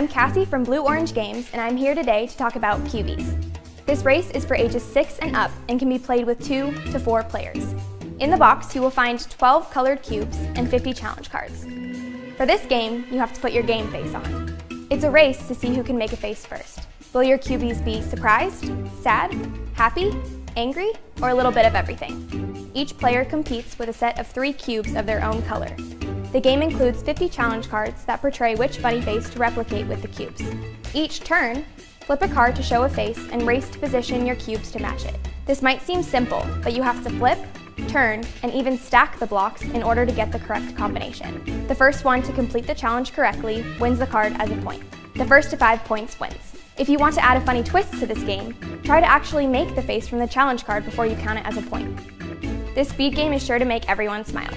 I'm Cassie from Blue Orange Games, and I'm here today to talk about Cubeez. This race is for ages 6 and up and can be played with 2 to 4 players. In the box, you will find 12 colored cubes and 50 challenge cards. For this game, you have to put your game face on. It's a race to see who can make a face first. Will your Cubeez be surprised, sad, happy, angry, or a little bit of everything? Each player competes with a set of three cubes of their own color. The game includes 50 challenge cards that portray which bunny face to replicate with the cubes. Each turn, flip a card to show a face and race to position your cubes to match it. This might seem simple, but you have to flip, turn, and even stack the blocks in order to get the correct combination. The first one to complete the challenge correctly wins the card as a point. The first to five points wins. If you want to add a funny twist to this game, try to actually make the face from the challenge card before you count it as a point. This speed game is sure to make everyone smile.